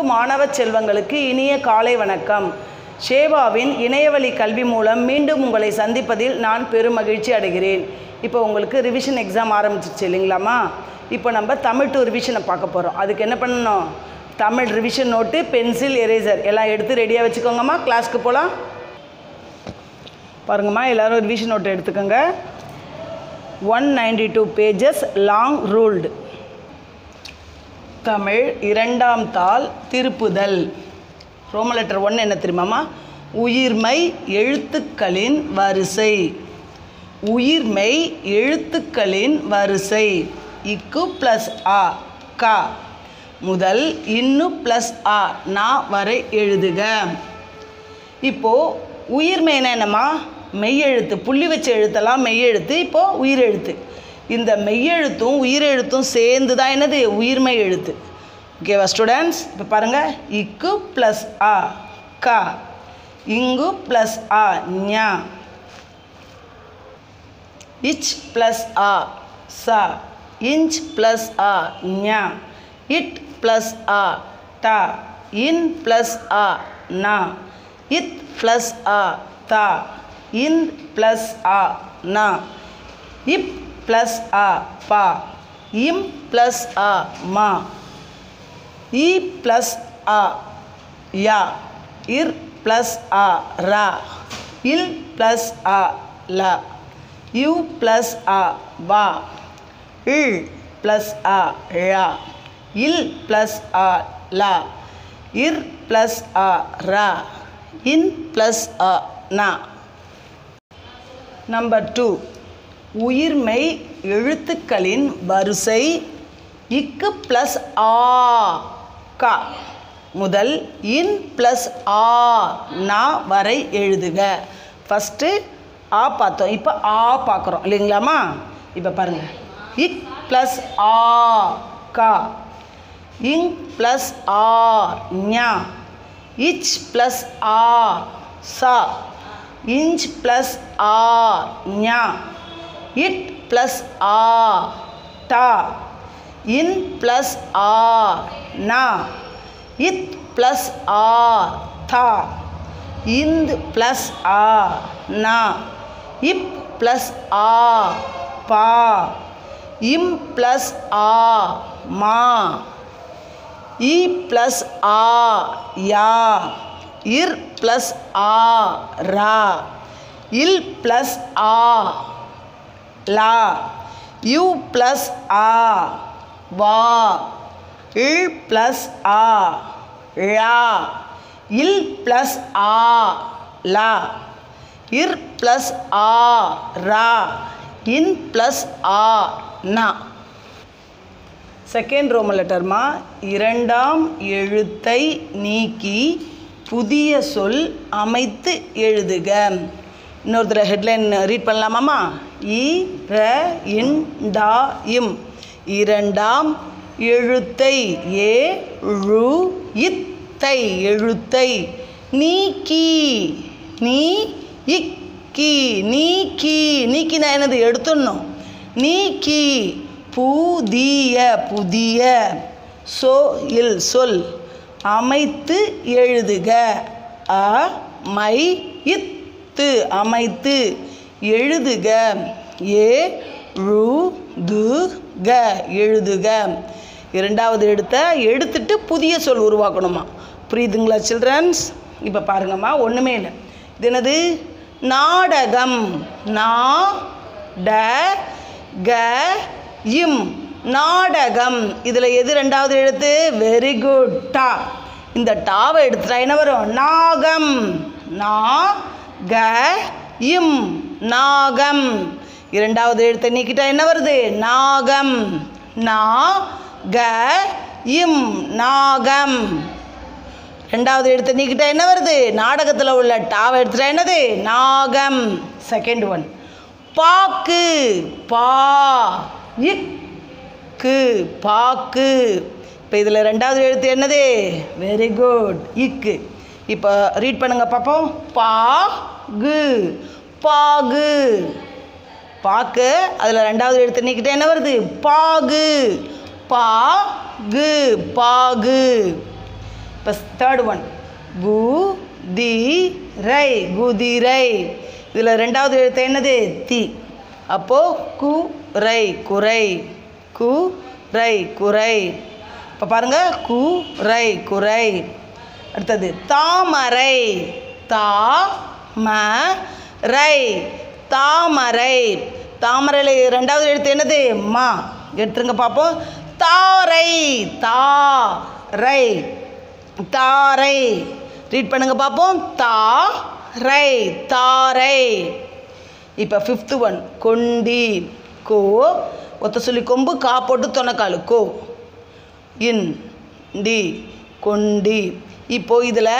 அன்பு மாணவ செல்வங்களுக்கு இனிய காலை வணக்கம். ஷேவாவின் இணையவழி கல்வி மூலம் மீண்டும் உங்களை சந்திப்பதில் நான் பெரும் மகிழ்ச்சி அடைகிறேன். இப்போ உங்களுக்கு ரிவிஷன் எக்ஸாம் ஆரம்பிச்சிச்சு இல்லைங்களாம்மா? இப்போ நம்ம தமிழ் டு ரிவிஷனை பார்க்க போகிறோம் அதுக்கு என்ன பண்ணணும்? Tamil revision note pencil eraser எல்லாம் எடுத்து ரெடியாக வச்சுக்கோங்கம்மா. கிளாஸ்க்கு போகலாம் பாருங்கம்மா எல்லோரும் ரிவிஷன் நோட்டு எடுத்துக்கோங்க. One ninety two pages long ruled Tamil இரண்டாம் தாள் திருப்புதல். ரோம லெட்டர் ஒன்று என்ன தெரியுமாம்மா? உயிர்மை எழுத்துக்களின் வரிசை. உயிர்மை எழுத்துக்களின் வரிசை. இக்கு ப்ளஸ் ஆ கா. முதல் இன்னு ப்ளஸ் ஆ நா வரை எழுதுக. இப்போது உயிர்மெய்னா என்னம்மா? மெய்யெழுத்து. புள்ளி வச்ச எழுத்தெல்லாம் மெய் எழுத்து இப்போது உயிரெழுத்து. இந்த மெய்யெழுத்தும் உயிரெழுத்தும் சேர்ந்து தான் என்னது? உயிர்மை எழுத்து. ஓகேவா ஸ்டூடெண்ட்ஸ் இப்போ பாருங்கள் இக்கு ப்ளஸ் ஆ கா. இங்கு ப்ளஸ் ஆ ஞா. இச் ப்ளஸ் ஆ சா. இன்ச் ப்ளஸ் ஆ ஞா. இட் ப்ளஸ் ஆ டா. இன் ப்ளஸ் ஆ நா. இத் ப்ளஸ் ஆ தா. இன் ப்ளஸ் ஆ நா. இப் ப்ளஸ் ஆ பா இம் ப்ளஸ் ஆ மா இ ப்ளஸ் ஆ யா இர் ப்ளஸ் ஆ ரா இல் ப்ளஸ் ஆ ல யு ப்ளஸ் ஆ வா இல் ப்ளஸ் ஆ ழா இல் ப்ளஸ் ஆ லா இர் ப்ளஸ் ஆ ரா இன் ப்ளஸ் அ நா நம்பர் டூ உயிர்மெய் எழுத்துக்களின் வரிசை இக்கு ப்ளஸ் ஆ க முதல் இன் ப்ளஸ் ஆ நா வரை எழுதுக. ஃபஸ்ட்டு ஆ பார்த்தோம். இப்போ ஆ பார்க்குறோம். இல்லைங்களாம்மா? இப்போ பாருங்கள் இக் ப்ளஸ் ஆ க. இங் ப்ளஸ் ஆ ஞா. இச் ப்ளஸ் ஆ ச. இஞ்ச் ப்ளஸ் ஆ ஞா. இட் ப்ளஸ் ஆ. டா இன் ப்ளஸ் ஆ. நா. இத் ப்ளஸ் ஆ. தா. இந்து ப்ளஸ் ஆ. நா. இப் ப்ளஸ் ஆ. பா. இம் ப்ளஸ் ஆ. மா. இ ப்ளஸ் ஆ. யா. இர் ப்ளஸ் ஆ. ரா. இல் ப்ளஸ் ஆ. லா. யூ ப்ளஸ் ஆ. வா. இல் ப்ளஸ் ஆ. ழா. இல் ப்ளஸ் ஆ. லா. இர் ப்ளஸ் ஆ. ரா. இன் ப்ளஸ் ஆ. நா. செகண்ட் ரோம லெட்டர்மா? இரண்டாம் எழுத்தை நீக்கி புதிய சொல் அமைத்து எழுதுக. இன்னொருத்தர ஹெட்லைன் ரீட் பண்ணலாமாம்மா? இ ர இன் டா இம். இரண்டாம் எழுத்தை ஏ ழு இத்தை எழுத்தை. நீக்கி நீ இக்கி நீக்கி. நீக்கினா என்னது? எடுத்துடணும். நீக்கி புதிய புதிய. சோ இல் சொல். அமைத்து எழுதுக. அ மை இத்து அமைத்து. எழுதுக. ஏ ழு து க எழுதுக. இரண்டாவது எடுத்த எடுத்துட்டு புதிய சொல் உருவாக்கணுமா. புரியுதுங்களா சில்ட்ரன்ஸ் இப்போ பாருங்கம்மா ஒன்றுமே இல்லை. இது என்னது? நாடகம். நா ட க இம் நாடகம். இதில் எது ரெண்டாவது எழுத்து? வெரி குட் டா. இந்த டாவை எடுத்துட்டா என்ன வரும்? நாகம். நா க இம் நாகம். இரண்டாவது எழுத்தை நீக்கிட்டா என்ன வருது? நாகம். நா க இம் நாகம். ரெண்டாவது எழுத்தை நீக்கிட்டா என்ன வருது? நாடகத்தில் உள்ள டாவை எடுத்துட்டா என்னது? நாகம். செகண்ட் ஒன் பாக்கு பா இக்கு பாக்கு. இப்போ இதில் ரெண்டாவது எழுத்து என்னது? வெரி குட் இக்கு. இப்போ ரீட் பண்ணுங்க பார்ப்போம் பா கு. பாகு. பாக்கு. அதில் ரெண்டாவது எடுத்து நீக்கிட்டே என்ன வருது? பாகு. பா கு பாகு. இப்போ தேர்ட் ஒன் கு தி ரை குதிரை. இதில் ரெண்டாவது எழுத்து என்னது? தி. அப்போது கு ரை குறை கு ரை குறை. இப்போ பாருங்கள் கு ரை குறை. அடுத்தது தாமரை. தா ம ரை தாமரை. தாமரையில் ரெண்டாவது எழுத்து என்னது? மா. எடுத்துருங்க பார்ப்போம். தாரை தா ரை தாரை. ரீட் பண்ணுங்க பார்ப்போம். தா ரை தாரை. இப்போ ஃபிஃப்த்து ஒன் கொண்டி கோ. ஒத்த சொல்லி கொம்பு கா போட்டு தொணக்காலு. கோ. இன் டி கொண்டி இப்போ இதில்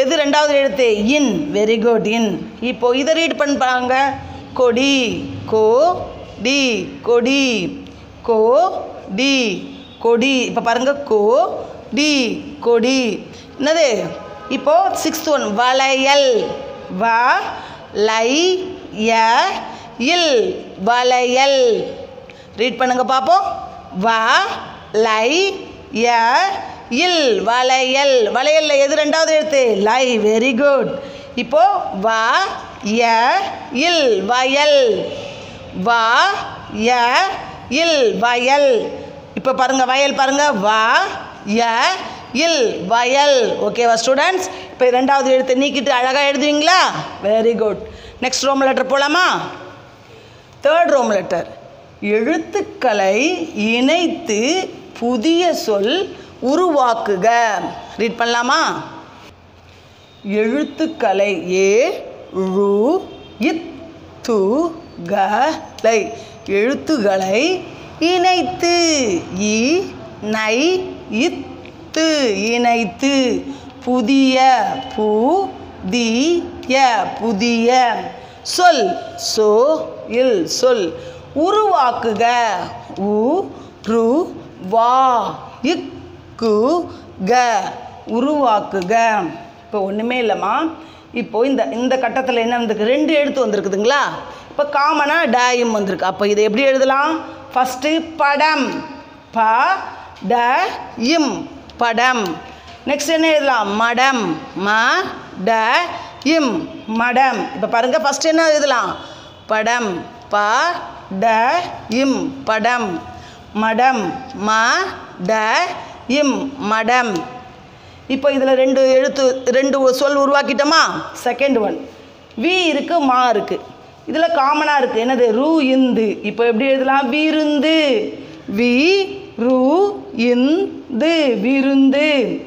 எது ரெண்டாவது எழுத்து? இன். வெரி குட் இன். இப்போ இதை ரீட் பண்ணுறாங்க கொடி கோ டி. கொடி கோ டி. கொடி. இப்போ பாருங்கள் கோ டி. கொடி. என்னது? இப்போ சிக்ஸ்த் ஒன் வளையல். வ லை ய இல் வளையல். ரீட் பண்ணுங்க பார்ப்போம் வ லை ய இல் வளையல். வளையல்ல எது ரெண்டாவது எழுத்து? லை வெரி குட் இப்போ வ ய இல் வயல். வ ய இல் வயல். இப்போ பாருங்க வயல் பாருங்க. வ ய இல் வயல். ஓகேவா ஸ்டூடெண்ட்ஸ் இப்போ ரெண்டாவது எழுத்து நீக்கிட்டு அழகாக எழுதுவீங்களா? Very good next row letter போகலாமா தேர்ட் ரோம் லெட்டர் எழுத்துக்களை இணைத்து புதிய சொல் உருவாக்குக. ரீட் பண்ணலாமா? எழுத்துக்களை ஏ ழு இத் து இணைத்து இ நை இத்து இணைத்து. புதிய பு தி ய புதிய. சொல் சோ இல் சொல். உருவாக்குக. உ ரு வா இக்கு க உருவாக்குக. இப்போ ஒன்றுமே இல்லைம்மா. இப்போ இந்த இந்த கட்டத்தில் என்ன வந்திருக்கு? ரெண்டு எழுத்து வந்திருக்குதுங்களா? இப்போ காமனாக டயம் வந்திருக்கு. அப்போ இதை எப்படி எழுதலாம்? ஃபஸ்ட்டு படம். ப ட இம் படம். நெக்ஸ்ட் என்ன எழுதலாம்? மடம். ம ட இம் மடம். இப்போ பாருங்க ஃபஸ்ட்டு என்ன எழுதலாம்? படம். ப ட இம் படம். மடம். ம ட இம் மடம். இப்போ இதில் ரெண்டு எழுத்து ரெண்டு சொல் உருவாக்கிட்டோமா? செகண்ட் ஒன் வி இருக்கு மா இருக்கு. இதில் காமனாக இருக்குது என்னது? ரு இந்து. இப்போ எப்படி எழுதலாம்? விருந்து. வி ரு இந்து. விருந்து.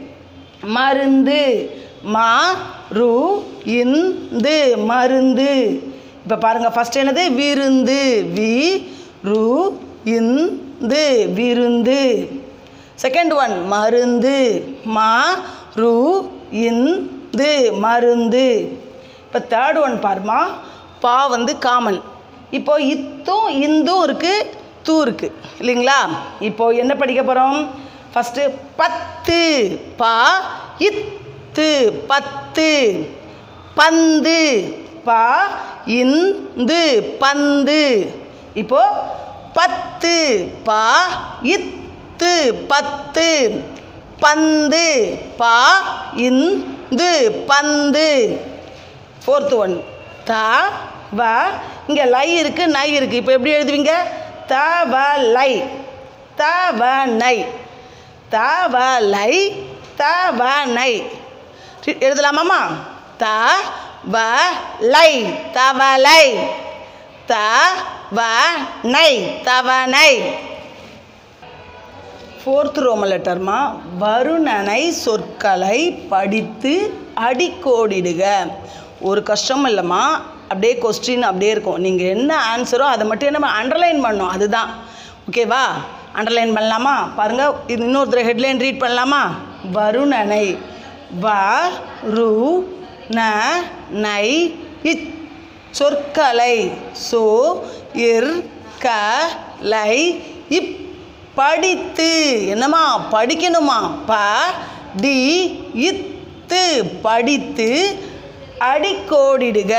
மருந்து. மா ரூ இந்து. மருந்து. இப்போ பாருங்கள் ஃபஸ்ட் என்னது? விருந்து. வி ரூ இந்து. விருந்து. செகண்ட் ஒன் மருந்து. மா ரு இந்து. மருந்து. இப்போ தேர்ட் ஒன் பாருமா. பா வந்து காமன். இப்போ இத்தும் இந்தும் இருக்குது தூ இருக்குது இல்லைங்களா? இப்போது என்ன படிக்க போகிறோம் ஃபஸ்ட்டு பத்து. பா இத்து. பத்து. பந்து. பா இந்து. பந்து. இப்போ பத்து. பா இத்து பத்து பத்து பந்து பா இந்து பந்து. ஃபோர்த்து ஒன் த வ. இங்கே லை இருக்குது நை இருக்குது இப்போ எப்படி எழுதுவீங்க? த வ லை. த வ நை. த வ லை. த வ நை. எழுதலாமாம்மா? த வ லை. தவளை த வ நை. தவணை ஃபோர்த் ரோம லெட்டர்மா வருணனை சொற்களை படித்து அடிக்கோடிடுக. ஒரு கஷ்டம் இல்லைம்மா. அப்படியே கொஸ்டின் அப்படியே இருக்கும். நீங்கள் என்ன ஆன்சரோ அதை மட்டும் நம்ம அண்டர்லைன் பண்ணோம் அதுதான். ஓகேவா அண்டர்லைன் பண்ணலாமா? பாருங்கள் இது இன்னொருத்தர் ஹெட்லைன் ரீட் பண்ணலாமா? வருணனை வ ரு ந நை இச் சொற்களை சோ இர் க லை இப் படித்து என்னம்மா படிக்கணுமா? ப டி இத்து படித்து அடிக்கோடிடுக.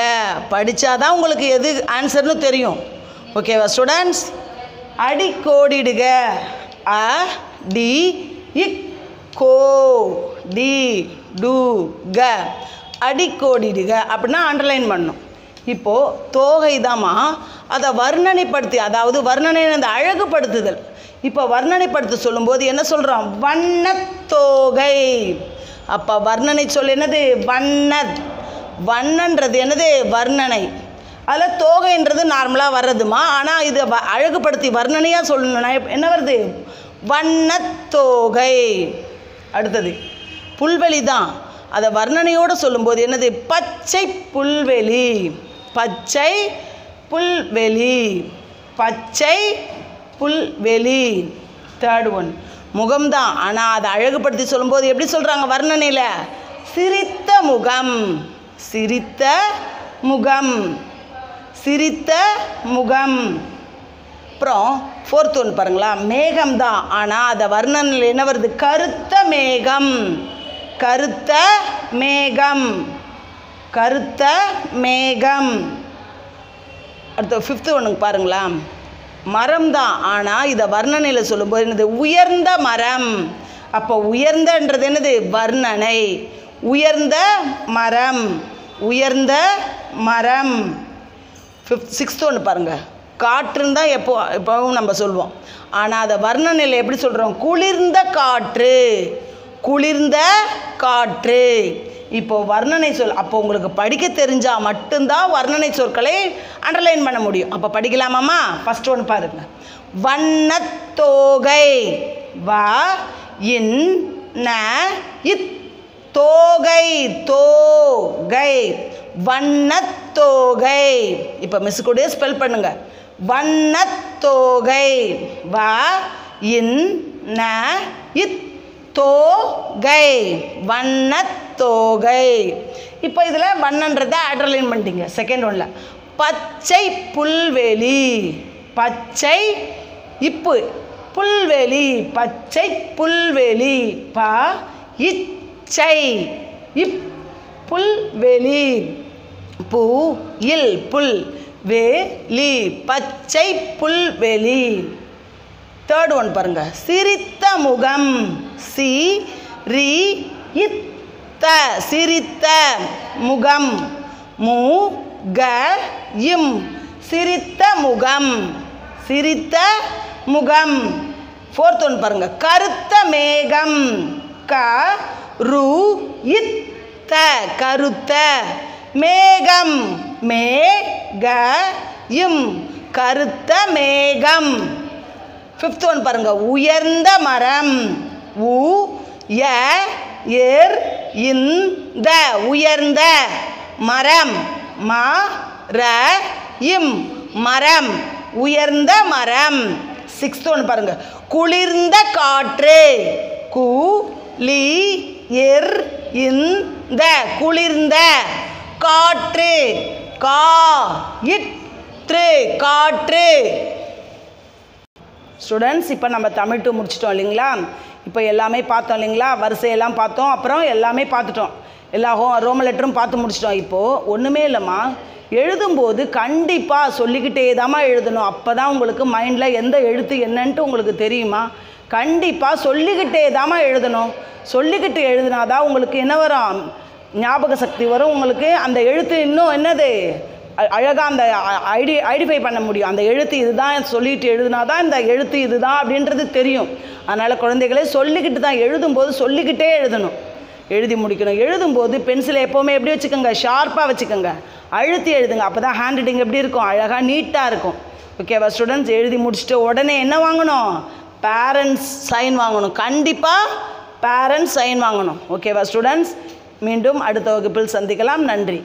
படித்தாதான் உங்களுக்கு எது ஆன்சர்னு தெரியும். ஓகேவா ஸ்டூடெண்ட்ஸ் அடிக்கோடிடுக. அ டி இக் கோ டி டு க. அடிக்கோடிடுக. அப்படின்னா அண்டர்லைன் பண்ணும் இப்போது தோகை தாம்மா அதை வர்ணனைப்படுத்தி அதாவது வர்ணனை அந்த அழகுபடுத்துதல். இப்போ வர்ணனைப்படுத்த சொல்லும்போது என்ன சொல்கிறோம் வண்ணத்தோகை அப்போ வர்ணனை சொல் என்னது? வண்ண வண்ணன்றது என்னது? வர்ணனை. அதில் தோகைன்றது நார்மலாக வர்றதுமா? ஆனால் இதை வ அழகுபடுத்தி வர்ணனையாக சொல்லணும்னா என்ன வருது? வண்ணத்தோகை அடுத்தது புல்வெளி தான். அதை வர்ணனையோடு சொல்லும்போது என்னது? பச்சை புல்வெளி. பச்சை புல்வெளி. பச்சை புல்வெளி. தேர்ட் ஒன் முகம்தான். ஆனால் அதை அழகுபடுத்தி சொல்லும்போது எப்படி சொல்கிறாங்க வர்ணனையில்? சிரித்த முகம். சிரித்த முகம். சிரித்த முகம். அப்புறம் ஃபோர்த் ஒன் பாருங்களா. மேகம் தான் ஆனால் அதை வர்ணனையில் என்ன வருது? கருத்த மேகம். கருத்த மேகம். கருத்த மேகம். அடுத்த ஃபிஃப்த்து ஒன்று பாருங்களா மரம் தான் ஆனால் இதை வர்ணனையில் சொல்லும்போது என்னது? உயர்ந்த மரம். அப்போ உயர்ந்தன்றது என்னது? வர்ணனை. உயர்ந்த மரம். உயர்ந்த மரம். ஃபிஃப்த் சிக்ஸ்த்து ஒன்று பாருங்கள் காற்றுன்னு தான் எப்போ எப்போவும் நம்ம சொல்லுவோம் ஆனால் அதை வர்ணனையில் எப்படி சொல்கிறோம் குளிர்ந்த காற்று. குளிர்ந்த காற்று. இப்போ வர்ணனை சொல் அப்போ உங்களுக்கு படிக்க தெரிஞ்சால் மட்டும்தான் வர்ணனை சொற்களை அண்டர்லைன் பண்ண முடியும். அப்போ படிக்கலாமாம்மா? ஃபர்ஸ்ட் ஒன்று பாருங்க. வண்ணத்தோகை. வ இன் ந இத். தோகை தோகை. வண்ணத்தோகை. இப்போ மிஸ் கூட ஸ்பெல் பண்ணுங்க. வண்ணத்தோகை. வ இன் ந இத். தோகை. வண்ணத்தோகை இப்போ இதில் வண்ணன்றத ஆட்ரலைன் பண்ணிட்டீங்க. செகண்ட் ஒன்றில் பச்சை புல்வெளி. பச்சை இப்பு. புல்வெளி. பச்சை புல்வெளி. ப இச்சை. இப் புல்வெளி. பூ இல் புல். வெளி பச்சை புல்வெளி. தேர்ட் ஒன் பாருங்க. சிரித்த முகம். சி ரி த சிரித்த முகம். மு க இம். சிரித்த முகம். சிரித்த முகம். ஃபோர்த் ஒன் பாருங்க. கருத்த மேகம். க ரு இத்த கருத்த. மேகம். மே க இம். கருத்த மேகம். ஃபிஃப்த் ஒன் பாருங்க. உயர்ந்த மரம். உ ய எர் இந்த உயர்ந்த மரம் ம ர இம் மரம். உயர்ந்த மரம். சிக்ஸ்த் ஒன்று பாருங்க. குளிர்ந்த காற்று. கு லி எர் இந்த குளிர்ந்த காற்று. கா இற்று காற்று. ஸ்டூடெண்ட்ஸ் இப்போ நம்ம தமிழ் டூ முடிச்சிட்டோம் இல்லைங்களா? இப்போ எல்லாமே பார்த்தோம் இல்லைங்களா? வரிசையெல்லாம் பார்த்தோம். அப்புறம் எல்லாமே பார்த்துட்டோம். எல்லா ஹோ ரோம லெட்டரும் பார்த்து முடிச்சிட்டோம். இப்போது ஒன்றுமே இல்லைம்மா. எழுதும்போது கண்டிப்பாக சொல்லிக்கிட்டே தாம்மா எழுதணும். அப்போ தான் உங்களுக்கு மைண்டில் எந்த எழுத்து என்னன்ட்டு உங்களுக்கு தெரியுமா? கண்டிப்பாக சொல்லிக்கிட்டே தாம்மா எழுதணும். சொல்லிக்கிட்டு எழுதுனாதான் உங்களுக்கு என்ன வரும்? ஞாபக சக்தி வரும் உங்களுக்கு. அந்த எழுத்து இன்னும் என்னது? அழகாக அந்த ஐடி ஐடென்டிஃபை பண்ண முடியும். அந்த எழுத்து இதுதான் சொல்லிட்டு எழுதுனா தான் இந்த எழுத்து இதுதான் அப்படின்றது தெரியும். அதனால் குழந்தைகளே சொல்லிக்கிட்டு தான் எழுதும்போது சொல்லிக்கிட்டே எழுதணும். எழுதி முடிக்கணும். எழுதும்போது பென்சிலை எப்போவுமே எப்படி வச்சுக்கோங்க? ஷார்ப்பாக வச்சுக்கோங்க. அழுத்தி எழுதுங்க. அப்போ தான் ஹேண்ட் ரைட்டிங் எப்படி இருக்கும்? அழகாக நீட்டாக இருக்கும். ஓகேவா ஸ்டூடெண்ட்ஸ் எழுதி முடிச்சுட்டு உடனே என்ன வாங்கணும்? பேரண்ட்ஸ் சைன் வாங்கணும். கண்டிப்பாக பேரண்ட்ஸ் சைன் வாங்கணும். ஓகேவா ஸ்டூடெண்ட்ஸ் மீண்டும் அடுத்த வகுப்பில் சந்திக்கலாம். நன்றி.